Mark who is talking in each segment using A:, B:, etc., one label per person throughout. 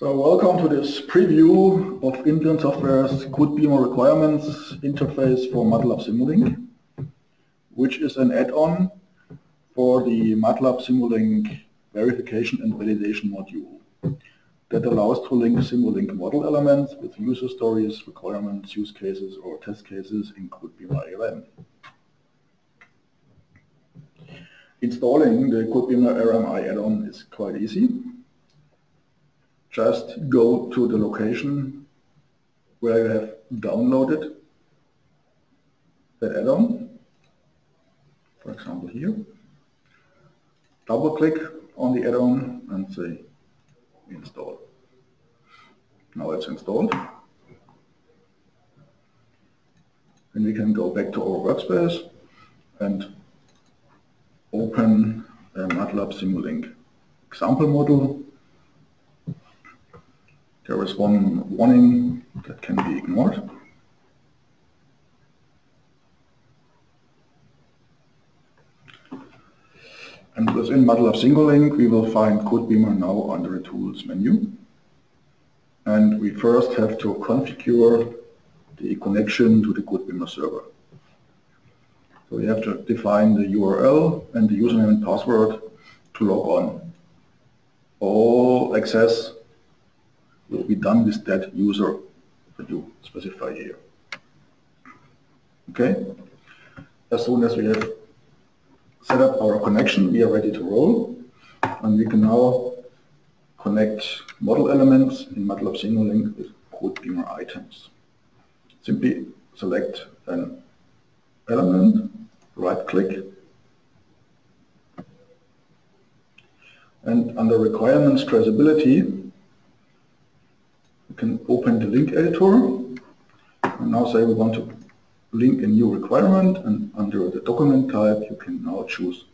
A: So welcome to this preview of Intland Software's CodeBeamer requirements interface for MATLAB Simulink, which is an add-on for the MATLAB Simulink verification and validation module that allows to link Simulink model elements with user stories, requirements, use cases, or test cases in CodeBeamer ALM. Installing the CodeBeamer RMI add-on is quite easy. Just go to the location where you have downloaded the add-on, for example here. Double click on the add-on and say install. Now it's installed. And we can go back to our workspace and open a MATLAB Simulink example model. There is one warning that can be ignored. And within MATLAB Simulink, we will find CodeBeamer now under the Tools menu. And we first have to configure the connection to the CodeBeamer server. So we have to define the URL and the username and password to log on. All access will be done with that user that you specify here. Okay? As soon as we have set up our connection, we are ready to roll. And we can now connect model elements in MATLAB Simulink with CodeBeamer items. Simply select an element, right click, and under requirements traceability, can open the link editor and now say we want to link a new requirement and under the document type you can now choose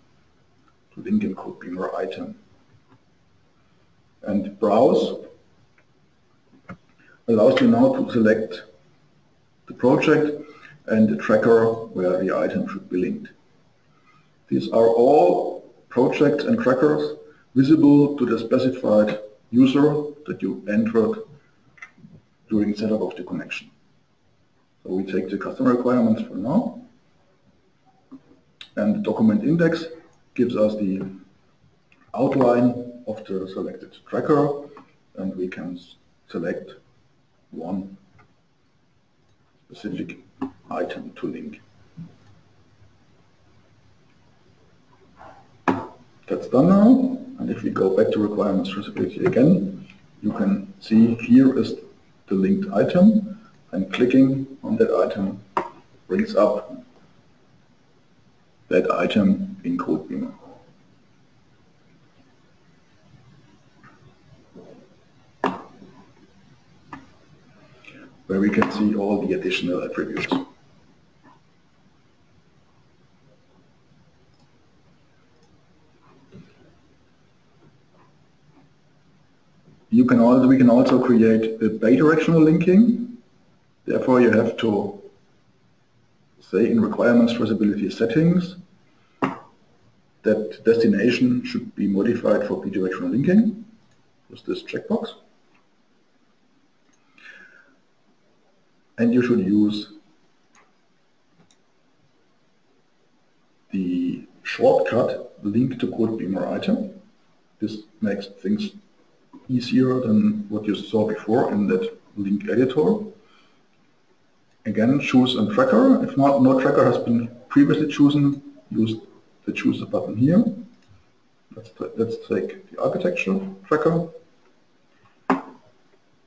A: to link in CodeBeamer item. And browse allows you now to select the project and the tracker where the item should be linked. These are all projects and trackers visible to the specified user that you entered during setup of the connection. So we take the customer requirements for now. And the document index gives us the outline of the selected tracker and we can select one specific item to link. That's done now. And if we go back to requirements traceability again, you can see here is the linked item and clicking on that item brings up that item in CodeBeamer. where we can see all the additional attributes. You can also, we can also create a bidirectional linking Therefore, you have to say in requirements traceability settings that destination should be modified for bidirectional linking. Use this checkbox. And you should use the shortcut link to CodeBeamer item. This makes things easier than what you saw before in that link editor. Again, choose a tracker. If not, no tracker has been previously chosen, use the choose button here. Let's, let's take the architecture tracker.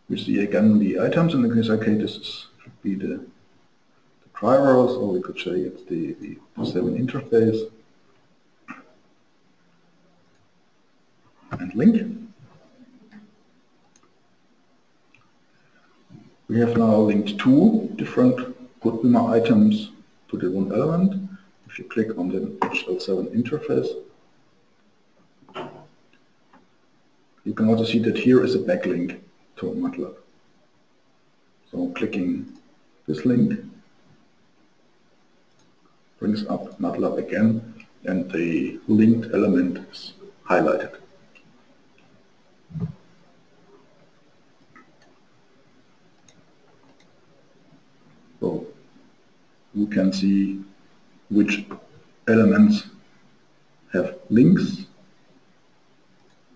A: We see again the items, in the case, this is, should be the, the drivers, or we could say it's the, the, the 7 interface. And link. We have now linked two different CodeBeamer items to the one element. If you click on the HL7 interface, you can also see that here is a backlink to MATLAB. So clicking this link brings up MATLAB again and the linked element is highlighted. You can see which elements have links.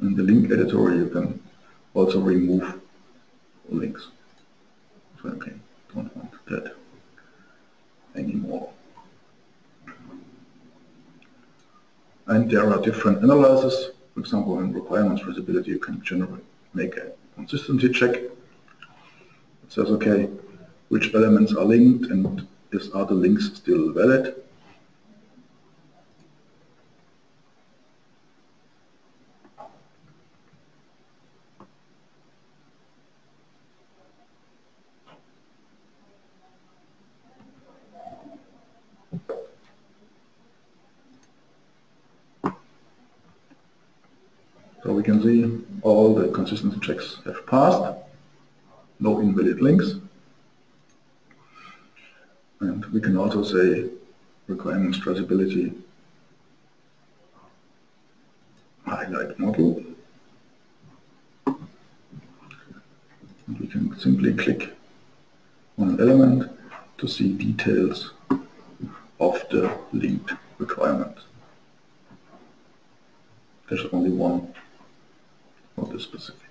A: In the link editor you can also remove links. So, okay, don't want that anymore. And there are different analyses. For example, in requirements traceability, you can generate, make a consistency check. It says, okay, which elements are linked and is are the links still valid? So we can see all the consistency checks have passed, no invalid links. And we can also say requirements traceability highlight model. And we can simply click on an element to see details of the linked requirement. There's only one not the specific